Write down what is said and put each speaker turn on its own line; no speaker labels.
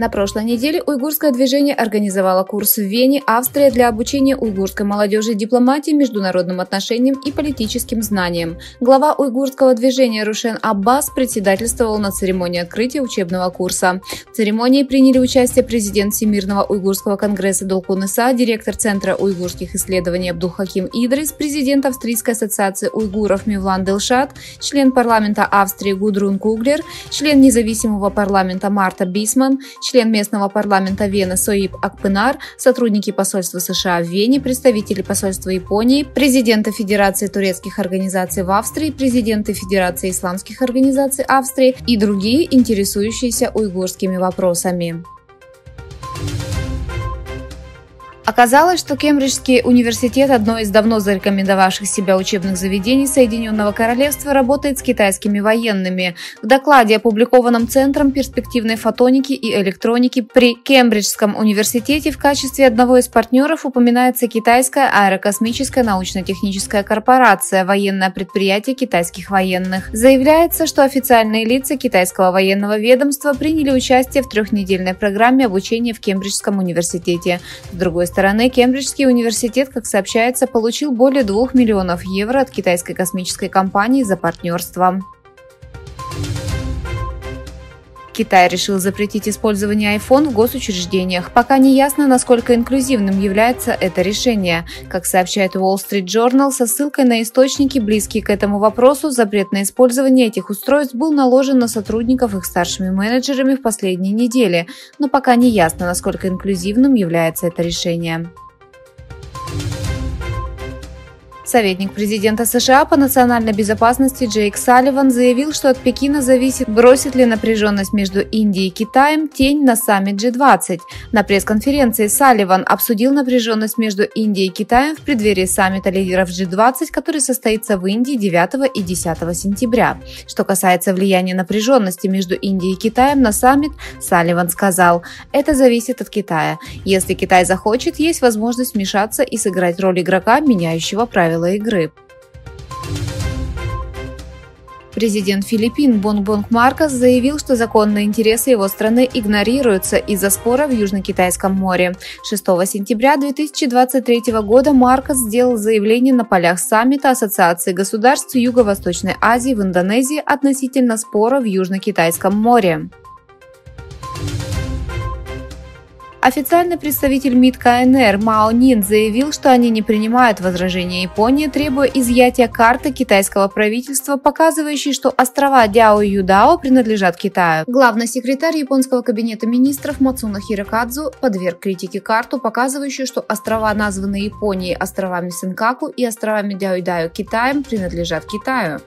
На прошлой неделе уйгурское движение организовало курс в Вене, Австрия для обучения уйгурской молодежи дипломатии, международным отношениям и политическим знаниям. Глава уйгурского движения Рушен Аббас председательствовал на церемонии открытия учебного курса. В церемонии приняли участие президент Всемирного уйгурского конгресса Долкун Иса, директор Центра уйгурских исследований Абдулхаким Идрис, президент Австрийской ассоциации уйгуров Мивлан Делшат, член парламента Австрии Гудрун Куглер, член независимого парламента Марта Бисман, член местного парламента Вены Соип Акпынар, сотрудники посольства США в Вене, представители посольства Японии, президенты Федерации турецких организаций в Австрии, президенты Федерации исламских организаций Австрии и другие интересующиеся уйгурскими вопросами. Оказалось, что Кембриджский университет, одно из давно зарекомендовавших себя учебных заведений Соединенного Королевства, работает с китайскими военными. В докладе, опубликованном Центром перспективной фотоники и электроники при Кембриджском университете, в качестве одного из партнеров упоминается китайская аэрокосмическая научно-техническая корпорация, военное предприятие китайских военных. Заявляется, что официальные лица китайского военного ведомства приняли участие в трехнедельной программе обучения в Кембриджском университете. С другой стороны, стороны, Кембриджский университет, как сообщается, получил более 2 миллионов евро от китайской космической компании за партнерство. Китай решил запретить использование iPhone в госучреждениях. Пока не ясно, насколько инклюзивным является это решение. Как сообщает Wall Street Journal, со ссылкой на источники, близкие к этому вопросу, запрет на использование этих устройств был наложен на сотрудников их старшими менеджерами в последние недели, но пока не ясно, насколько инклюзивным является это решение. Советник президента США по национальной безопасности Джейк Салливан заявил, что от Пекина зависит, бросит ли напряженность между Индией и Китаем тень на саммит G20. На пресс-конференции Салливан обсудил напряженность между Индией и Китаем в преддверии саммита лидеров G20, который состоится в Индии 9 и 10 сентября. Что касается влияния напряженности между Индией и Китаем на саммит, Салливан сказал, это зависит от Китая. Если Китай захочет, есть возможность вмешаться и сыграть роль игрока, меняющего правила правила игры. Президент Филиппин Бонбонг Маркос заявил, что законные интересы его страны игнорируются из-за спора в Южно-Китайском море. 6 сентября 2023 года Маркос сделал заявление на полях саммита Ассоциации государств Юго-Восточной Азии в Индонезии относительно спора в Южно-Китайском море. Официальный представитель МИД КНР Мао Нин заявил, что они не принимают возражения Японии, требуя изъятия карты китайского правительства, показывающей, что острова Дяо и Юдао принадлежат Китаю. Главный секретарь японского кабинета министров Мацуна Хирокадзу подверг критике карту, показывающую, что острова, названные Японией островами Сенкаку и островами Дяо и Дайо Китаем, принадлежат Китаю.